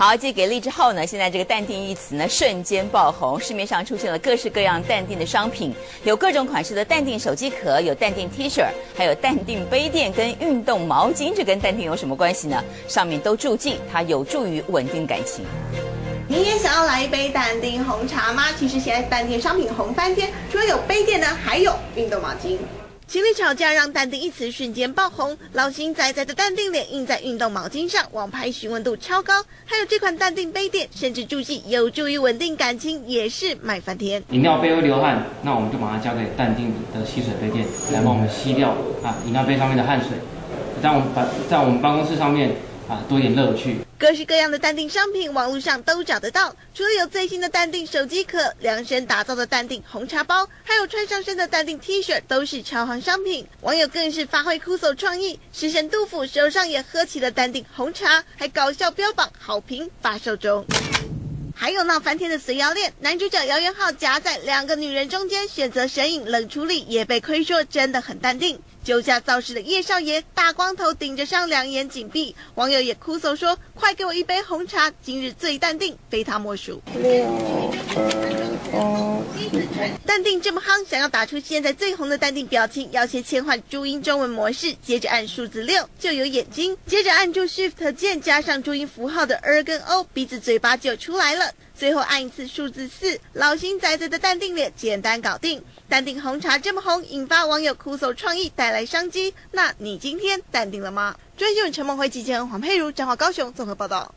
好，寄给荔枝后呢，现在这个淡定一词呢瞬间爆红，市面上出现了各式各样淡定的商品，有各种款式的淡定手机壳，有淡定 T 恤，还有淡定杯垫跟运动毛巾，这跟淡定有什么关系呢？上面都注记它有助于稳定感情。你也想要来一杯淡定红茶吗？其实现在淡定商品红翻天，除了有杯垫呢，还有运动毛巾。情侣吵架让淡定一词瞬间爆红，老型仔仔的淡定脸印在运动毛巾上，网拍询问度超高。还有这款淡定杯垫，甚至注记有助于稳定感情，也是卖翻天。饮料杯会流汗，那我们就把它交给淡定的吸水杯垫来帮我们吸掉啊饮料杯上面的汗水，在我们办在我们办公室上面啊多点乐趣。各式各样的淡定商品，网络上都找得到。除了有最新的淡定手机壳、量身打造的淡定红茶包，还有穿上身的淡定 T 恤，都是超行商品。网友更是发挥酷手创意，食神杜甫手上也喝起了淡定红茶，还搞笑标榜好评发售中。还有闹翻天的死妖恋，男主角姚元浩夹在两个女人中间，选择神隐冷处理，也被亏说真的很淡定。酒驾肇事的叶少爷，大光头顶着上，两眼紧闭。网友也哭诉说：“快给我一杯红茶，今日最淡定，非他莫属。”定这么夯，想要打出现在最红的淡定表情，要先切换注音中文模式，接着按数字六就有眼睛，接着按住 Shift 键加上注音符号的 R 跟 O，鼻子嘴巴就出来了。最后按一次数字四，老型仔仔的淡定脸简单搞定。淡定红茶这么红，引发网友苦手创意，带来商机。那你今天淡定了吗？专新闻陈梦辉、记者黄佩如、彰化高雄综合报道。